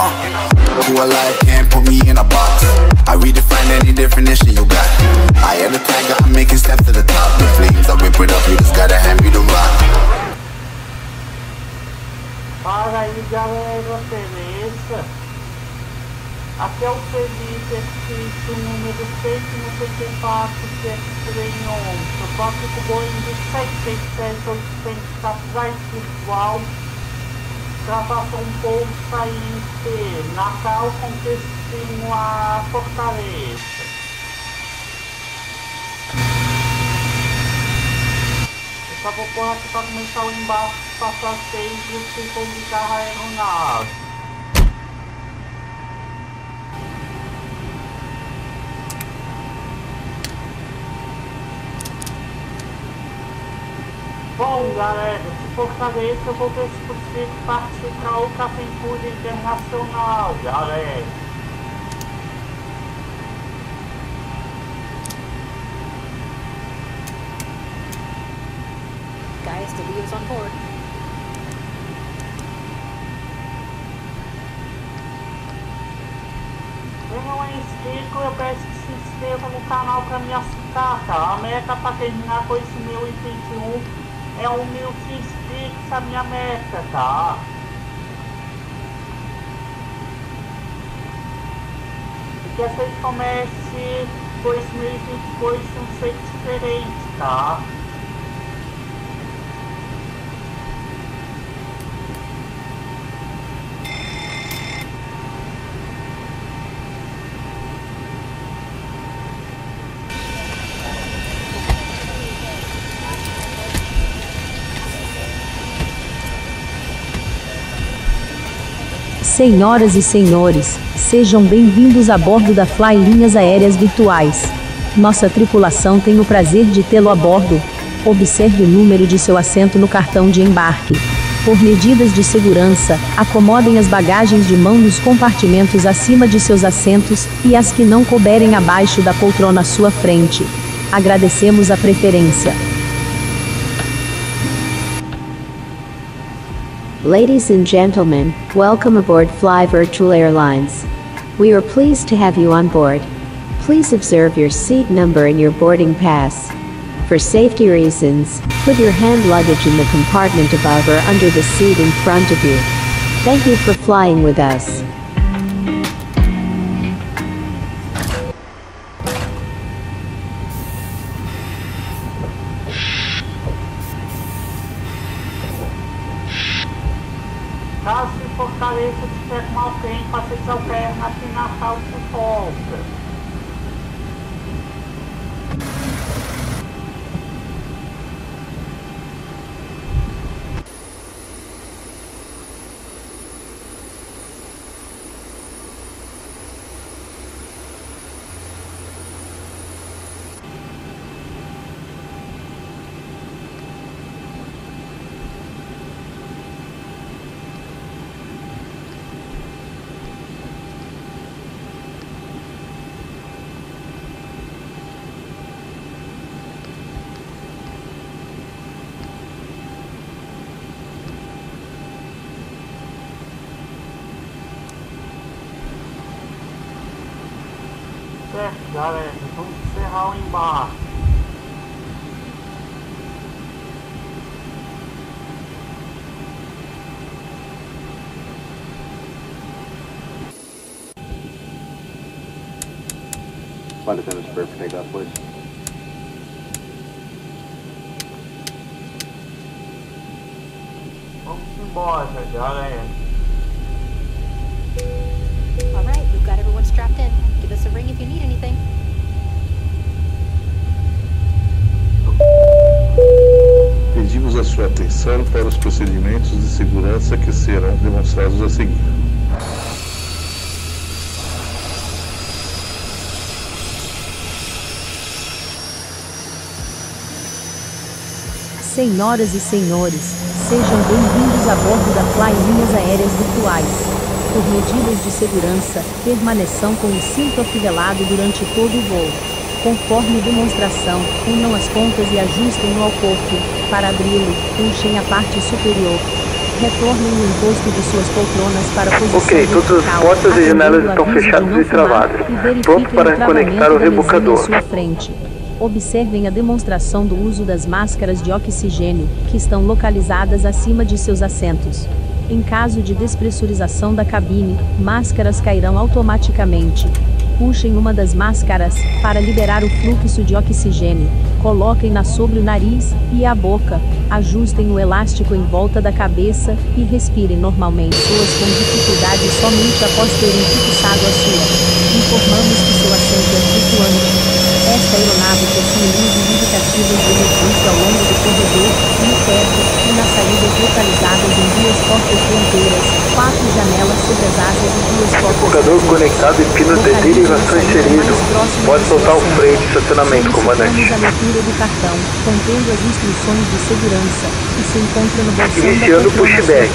pump. Who alive can't put me in a box. I redefine any definition you got. I am the tiger, I'm making steps to the top. The flames, I whip it up, you just gotta hand me the rock. Fala aí galera, beleza? Aqui é o Felipe, escrito número 194, CX31. Eu toco com o Boeing 767-800 Caprais Virtual. Gravação Bolsa INC, Natal destino a Fortaleza. Essa pôr aqui para começar o embarque, o tipo de carro aeronave. Bom, galera, se fortaleça, eu vou ver se consigo participar outra aventura internacional, galera. Guys, the Leo's on board. Não é inscrito, eu peço que se inscreva no canal para me ajudar, tá? A meta para terminar com esse 1021 é um mil inscritos, a minha meta, tá? E que vocês comecem 2022 de um diferente, tá? Senhoras e senhores, sejam bem-vindos a bordo da Fly Linhas Aéreas Virtuais. Nossa tripulação tem o prazer de tê-lo a bordo. Observe o número de seu assento no cartão de embarque. Por medidas de segurança, acomodem as bagagens de mão nos compartimentos acima de seus assentos e as que não couberem abaixo da poltrona à sua frente. Agradecemos a preferência. Ladies and gentlemen, welcome aboard Fly Virtual Airlines. We are pleased to have you on board. Please observe your seat number and your boarding pass. For safety reasons, put your hand luggage in the compartment above or under the seat in front of you. Thank you for flying with us. Okay. Certo, galera, vamos encerrar o embarque. Flight attendants prepare for takeoff, please. Vamos embora, galera. Atenção para os procedimentos de segurança que serão demonstrados a seguir. Senhoras e senhores, sejam bem-vindos a bordo da Fly Linhas Aéreas Virtuais. Por medidas de segurança, permaneçam com o cinto afivelado durante todo o voo. Conforme demonstração, unam as pontas e ajustem-no ao corpo. Para abri-lo, puxem a parte superior. Retornem o encosto de suas poltronas para a posição Ok, todas as portas e janelas estão fechadas e travadas. Pronto para conectar o rebocador. à sua frente. Observem a demonstração do uso das máscaras de oxigênio, que estão localizadas acima de seus assentos. Em caso de despressurização da cabine, máscaras cairão automaticamente. Puxem uma das máscaras para liberar o fluxo de oxigênio. Coloquem-na sobre o nariz e a boca. Ajustem o elástico em volta da cabeça e respirem normalmente. Pessoas com dificuldade somente após terem fixado a sua. Informamos que seu assento é flutuante. Esta aeronave possui luzes indicativas de emergência ao longo do corredor, no teto e nas saídas localizadas em duas portas dianteiras, quatro janelas sobre as asas e duas portas traseras. conectado e pino de derivação inserido. Pode soltar o freio de estacionamento, comandante. A leitura do cartão, contendo as instruções de segurança, que se encontra no bolsão Iniciando sua pushback.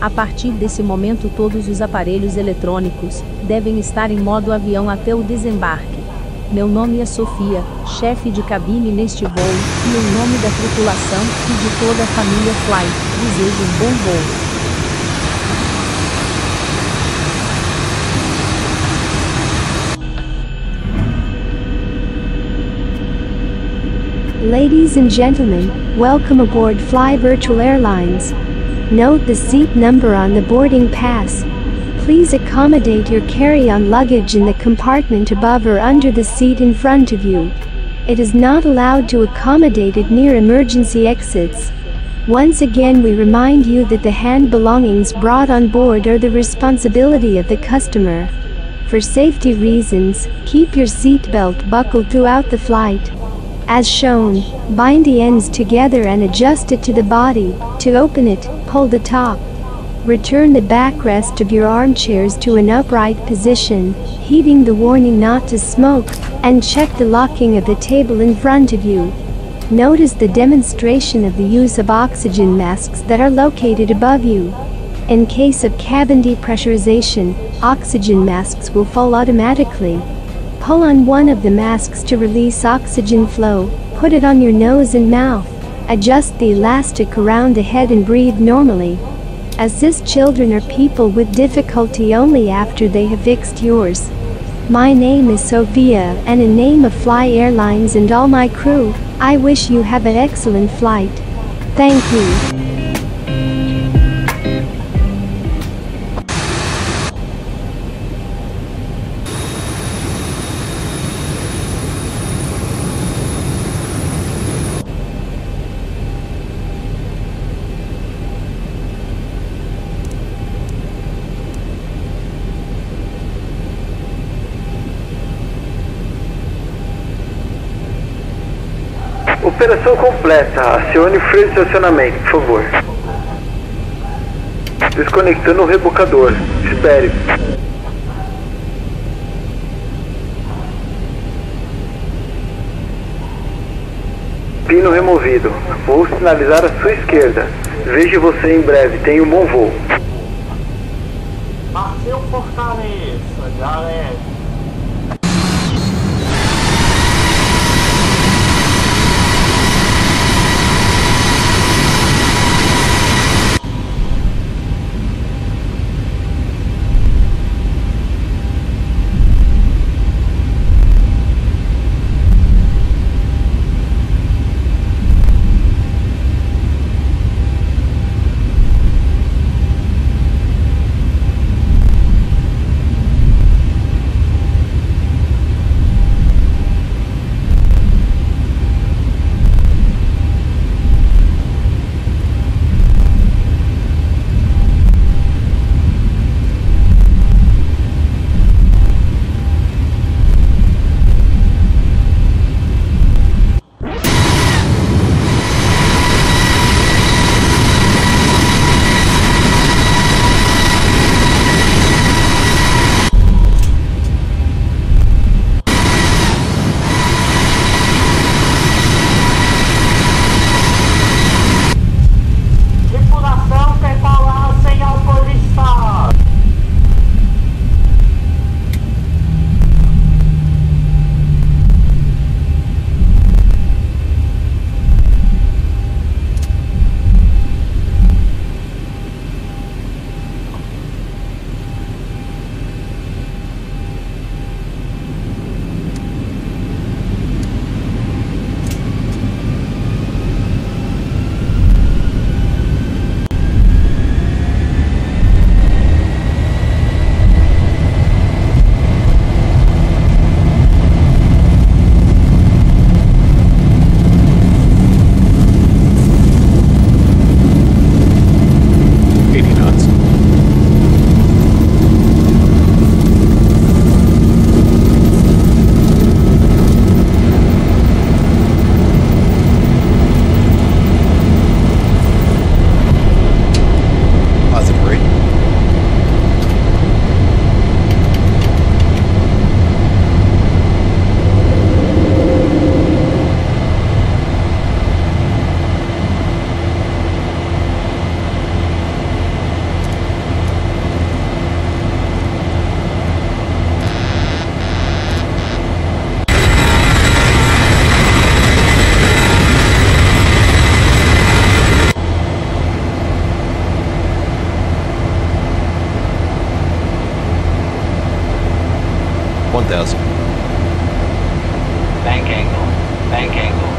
A partir desse momento todos os aparelhos eletrônicos devem estar em modo avião até o desembarque. Meu nome é Sofia, chefe de cabine neste voo, e em nome da tripulação e de toda a família Fly, desejo um bom voo. Ladies and gentlemen, welcome aboard Fly Virtual Airlines. Note the seat number on the boarding pass. Please accommodate your carry-on luggage in the compartment above or under the seat in front of you. It is not allowed to accommodate it near emergency exits. Once again we remind you that the hand belongings brought on board are the responsibility of the customer. For safety reasons, keep your seatbelt buckled throughout the flight. As shown, bind the ends together and adjust it to the body. To open it, pull the top. Return the backrest of your armchairs to an upright position, heeding the warning not to smoke, and check the locking of the table in front of you. Notice the demonstration of the use of oxygen masks that are located above you. In case of cabin depressurization, oxygen masks will fall automatically. Pull on one of the masks to release oxygen flow, put it on your nose and mouth. Adjust the elastic around the head and breathe normally. Assist children are people with difficulty only after they have fixed yours. My name is Sophia, and in name of Fly Airlines and all my crew, I wish you have an excellent flight. Thank you. Operação completa. Acione o freio de estacionamento, por favor. Desconectando o rebocador. Espere. Pino removido. Vou sinalizar à sua esquerda. Vejo você em breve. Tenha um bom voo. Nasceu Fortaleza, galera. Bank angle.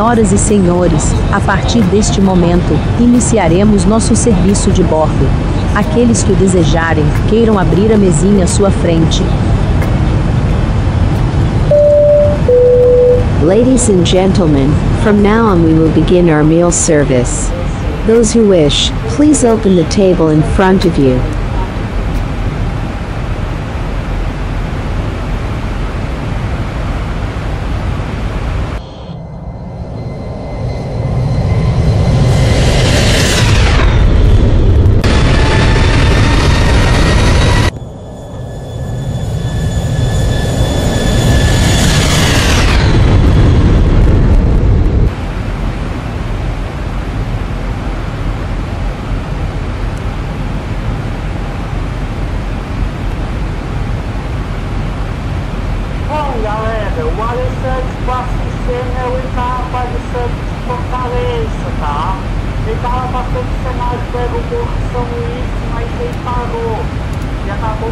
Senhoras e senhores, a partir deste momento, iniciaremos nosso serviço de bordo. Aqueles que o desejarem, queiram abrir a mesinha à sua frente. Ladies and gentlemen, from now on we will begin our meal service. Those who wish, please open the table in front of you.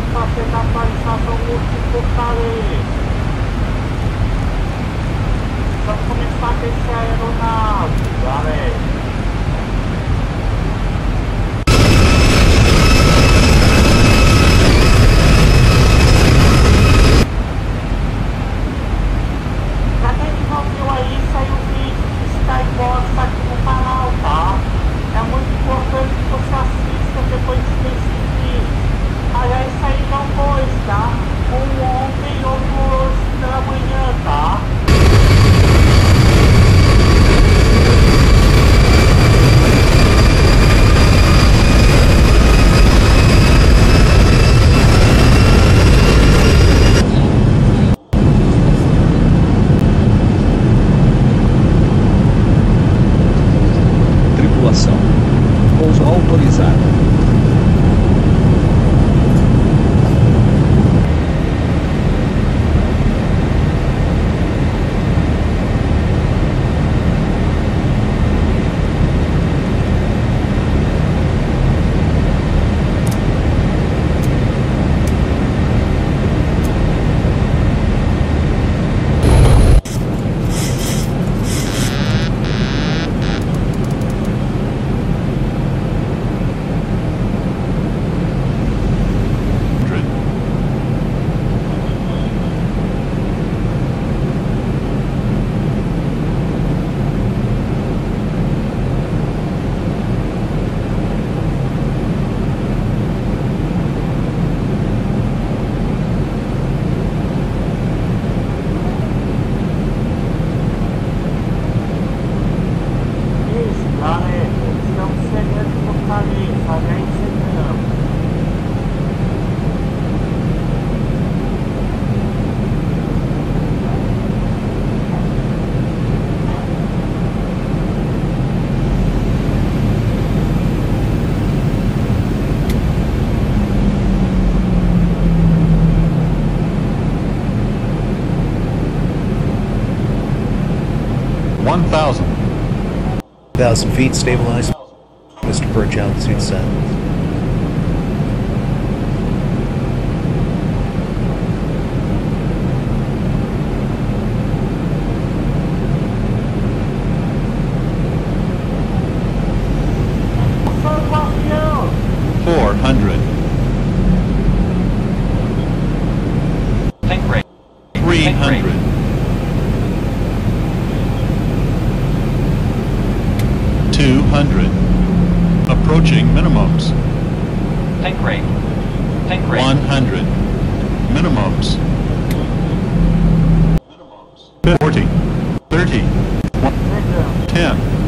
E acabou fazendo a atualização de Fortaleza. Vamos começar com esse aeronave, 我王的腰骨在为你打。1,000. 1,000 feet, stabilized. Mr. Perch, altitude set. 200. Approaching minimums. Think rate. Think rate. 100. Minimums. Minimums. 40. 30. 10.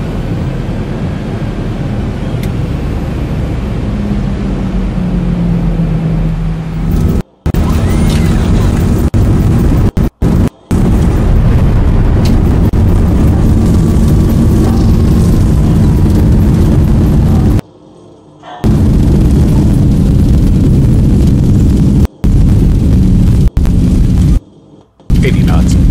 Peanuts.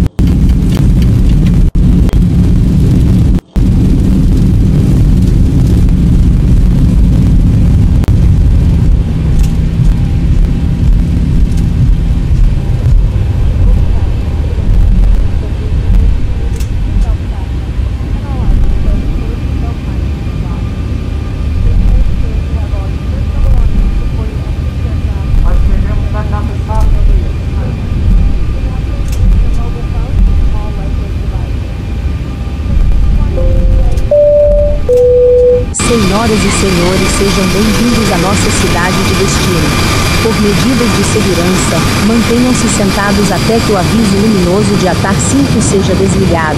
De segurança, mantenham-se sentados até que o aviso luminoso de atar cinto seja desligado.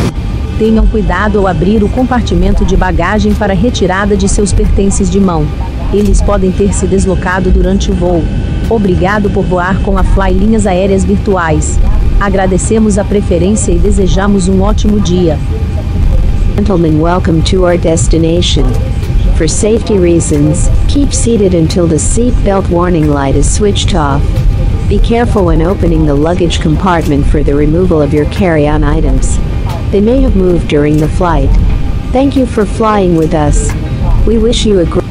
Tenham cuidado ao abrir o compartimento de bagagem para retirada de seus pertences de mão. Eles podem ter se deslocado durante o voo. Obrigado por voar com a Fly Linhas Aéreas Virtuais. Agradecemos a preferência e desejamos um ótimo dia. Gentlemen, welcome to our destination. For safety reasons, keep seated until the seat belt warning light is switched off. Be careful when opening the luggage compartment for the removal of your carry-on items. They may have moved during the flight. Thank you for flying with us. We wish you a great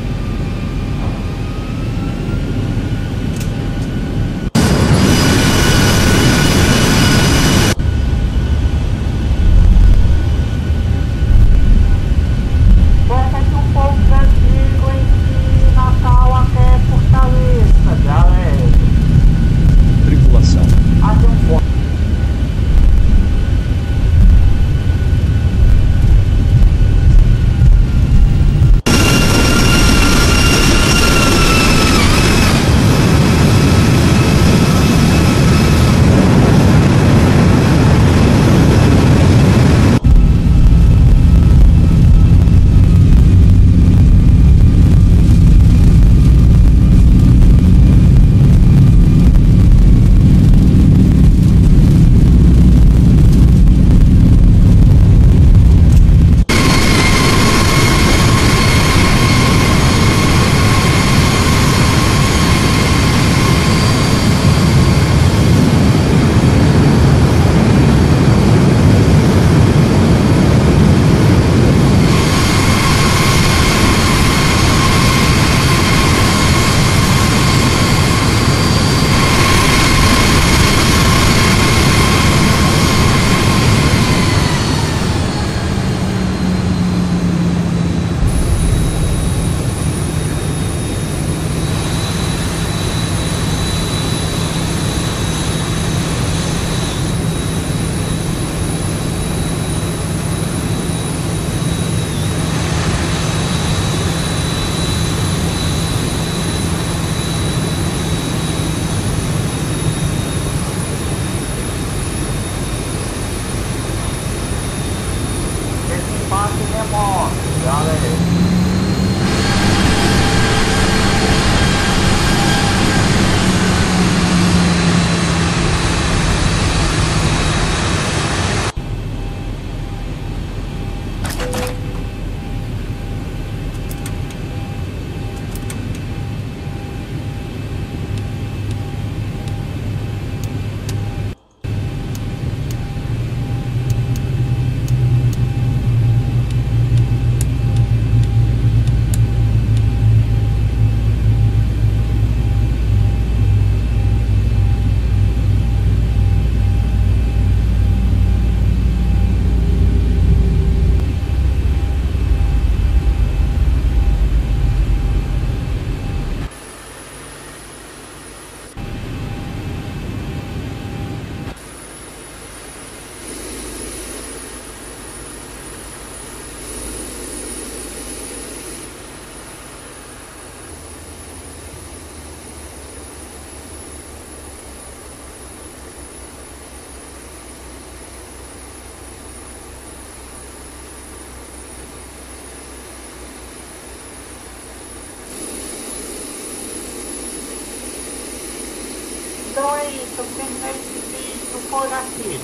Então é isso, eu terminei esse vídeo por aqui.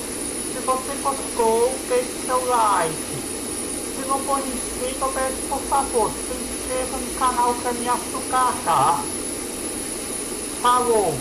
Se você gostou, deixe seu like. Se não for inscrito, eu peço por favor, se inscreva no canal para me açucar, tá? Falou!